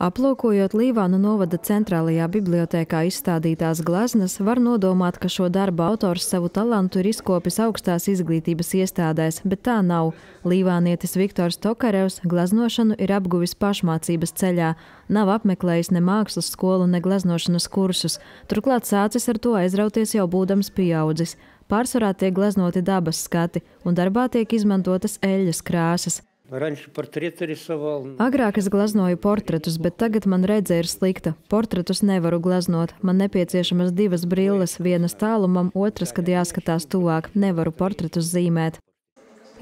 Aplūkojot Līvānu novada centrālajā bibliotēkā izstādītās gleznas, var nodomāt, ka šo darbu autors savu talantu ir izkopis augstās izglītības iestādēs, bet tā nav. Līvānietis Viktors Tokarevs gleznošanu ir apguvis pašmācības ceļā, nav apmeklējis ne mākslas skolu, ne gleznošanas kursus, turklāt sācis ar to aizrauties jau būdams pieaudzis. Pārsvarā tiek gleznoti dabas skati, un darbā tiek izmantotas eļļas krāsas. Agrāk es glaznoju portretus, bet tagad man redzē ir slikta. Portretus nevaru glaznot. Man nepieciešamas divas brilles, vienas tālumam, otras, kad jāskatās tuvāk. Nevaru portretus zīmēt.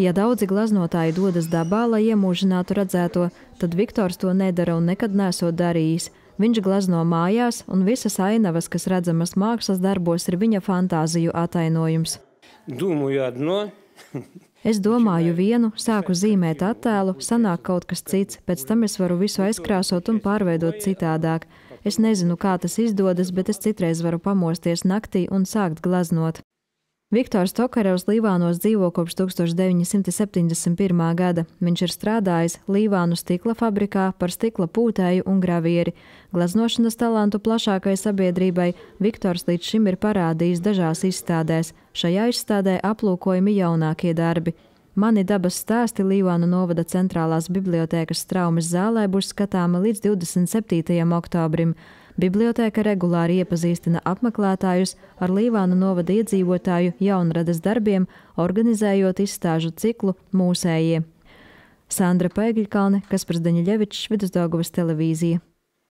Ja daudzi glaznotāji dodas dabā, lai iemūžinātu redzēto, tad Viktors to nedara un nekad nesot darījis. Viņš glazno mājās, un visas ainavas, kas redzamas mākslas darbos, ir viņa fantāziju atainojums. Domāju, no Es domāju vienu, sāku zīmēt attēlu, sanāk kaut kas cits, pēc tam es varu visu aizkrāsot un pārveidot citādāk. Es nezinu, kā tas izdodas, bet es citreiz varu pamosties naktī un sākt glaznot. Viktors Tokarevs Līvānos dzīvo kopš 1971. gada. Viņš ir strādājis Līvānu stikla fabrikā par stikla pūtēju un gravieri. Glaznošanas talantu plašākai sabiedrībai Viktors līdz šim ir parādījis dažās izstādēs. Šajā izstādē aplūkojami jaunākie darbi. Mani dabas stāsti Līvānu novada centrālās bibliotēkas traumas zālē būs skatāma līdz 27. oktobrim. Bibliotēka regulāri iepazīstina apmeklētājus ar Līvānu novada iedzīvotāju jaunradas darbiem, organizējot izstāžu ciklu Mūsējie. Sandra Paigļkalne, Kaspars Deņļevičs, Vidusdaugavas televīzija.